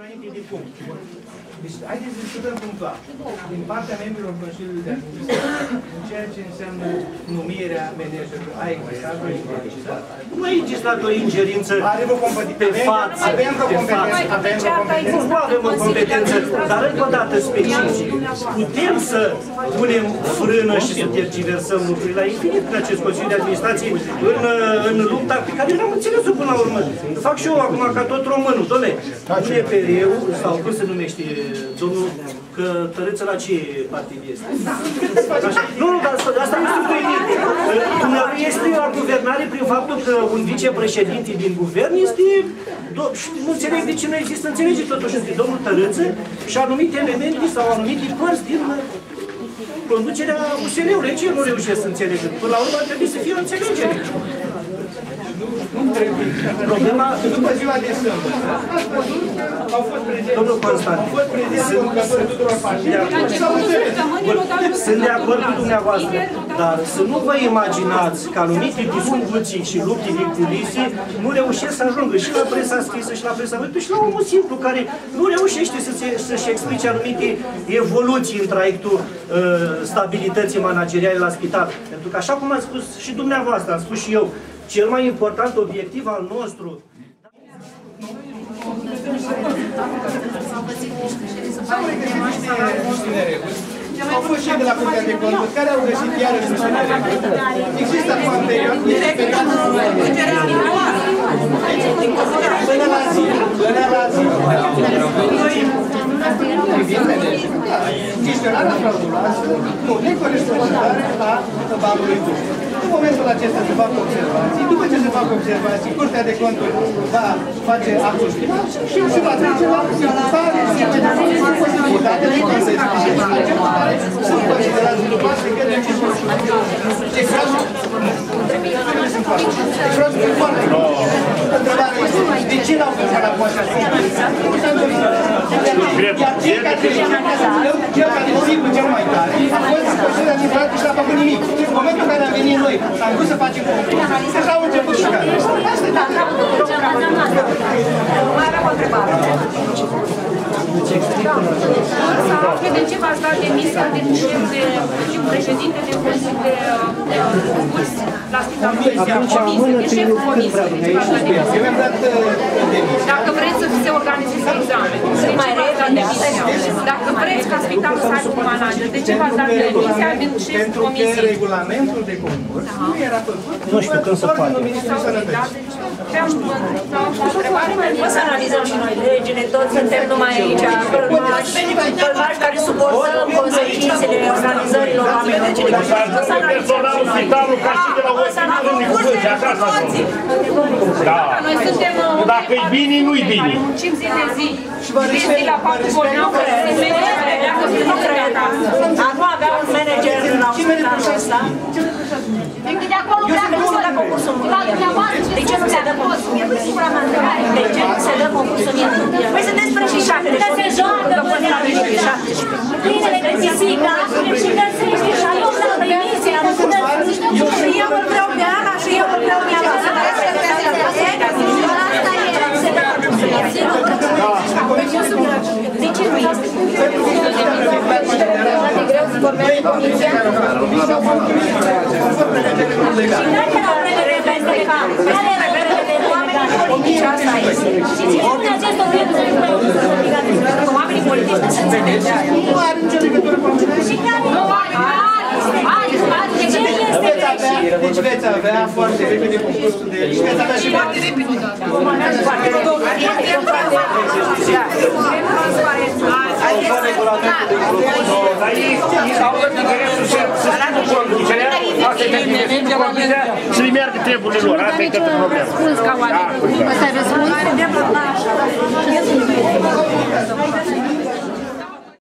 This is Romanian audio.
înainte de punct. Deci, haideți să discutăm punctual. Din partea membrilor Consiliului de Administrație, în ceea ce înseamnă numirea managerului, a existat o ingerință? Nu a existat o ingerință Are o competență? pe față. Avem vreo pe competență? față. Avem vreo competență? Nu avem o competență, dar încă o dată specific. Putem să punem frână și să tergiversăm lucrurile la infinit în acest Consiliu de Administrație în, în lupta pe care n-am înțeles-o până la urmă. Fac și eu acum ca tot românul. Doamne, UNPR-ul, sau cum se numește domnul, că tărâță la ce partid este? Așa. Nu, nu, dar asta, asta nu sunt gândite. Dumnezeu este la guvernare prin faptul că un vicepreședinte din guvern este do- și nu înțeleg de ce nu există, înțelege totuși între domnul Tărâță și anumite elemente sau anumite părți din conducerea USR-ului. Ce nu reușesc să înțeleg? Până la urmă ar trebui să fie o înțelegere. Nu trebuie. Problema, După ziua de sâmbătă, ați văzut, au fost prezenți, domnul Constantin, au fost prezenți conducătorii tuturor partidelor și s-au înțeles. Sunt de acord cu dumneavoastră, dar să nu vă imaginați că anumite discuții și lupte din culise nu reușesc să ajungă și la presa scrisă și la presa văzută și la omul simplu care nu reușește să se, să-și explice anumite evoluții în traiectul uh, stabilității manageriale la spital. Pentru că așa cum ați spus și dumneavoastră, am spus și eu, cel mai important obiectiv al nostru Au fost și de la Curtea de Conturi care au găsit iarăși niște nereguli. Există acum anterior, este perioada până la zi, până la zi. Privind managementul, da. gestionarea frauduloasă nu necorespunzătoare a banului public. În momentul acesta se fac observații. După ce se fac observații, Curtea de Conturi va face actul final și se va trece la stare și posibilitate de consecințe care sunt considerați după de către acest Consiliu. Deci vreau să... Trebuie să fac. Deci vreau să fiu foarte clar. Întrebarea este, de ce n-au făcut la poșa Nu s-a dorit. Iar cel care cel care țipă cel mai tare a fost Consiliul de Administrație și n-a făcut nimic. În momentul în care am venit noi, am vrut să facem concurs. Așa au început și care. Asta e Mai aveam o întrebare. De ce v-ați dat demisia de șef de și președinte de Consiliu de concurs la Spitalul Comisie, de șeful comisiei? De ce v-ați dat demisia? Eu mi-am dat uh, demisia. Dacă vreți să se organizeze examen, de ce v-ați dat demisia? Dacă vreți ca spitalul să aibă un manager, de ce v-ați dat demisia din șeful Pentru că comisiei? regulamentul de concurs nu era făcut Nu știu când se ordinul poate. Ministrului Sănătății. Aveam o întrebare mai O să analizăm și noi legile, toți suntem numai aici, călmași, călmași care suportăm consecințele organizărilor oamenilor. De O să ajungă personalul spitalul ca și de la O să avem OSM, curse și așa s-a toți. Da. Noi suntem Dacă e bine, nu-i bine. muncim zi de zi. Și vă Zi de zi respect, la vă patru respect. bolnavi care se menege, dacă se nu cred. A nu avea un manager la spitalul ăsta? De acolo pleacă, nu se dă concursul mie. De ce nu se dă concursul mie? Singura mea întrebare. De ce nu se dă concursul mie? Păi sunteți prăjișate, deci se joacă până la 17. Binele că pisica și găsește și eu vreau demisia. Și eu îl vreau pe Ana și eu îl vreau pe Ana. Asta e, se dă concursul mie. Sigur. De ce nu este? greu să formeze comisia. Și dacă erau regele peste cap, care erau regele oamenii politici, asta este. Și ținând acest obiect să nu oamenii politici nu se înțelege. Nu are nicio legătură cu Și care nu are, are, are, de ce este Veți avea, deci veți avea foarte repede concursul de și veți avea și foarte repede. Dar ei au interesul să să țină conducerea, să e și le meargă treburile lor. Asta e toată problema. Răspuns ca oameni. Asta e răspuns.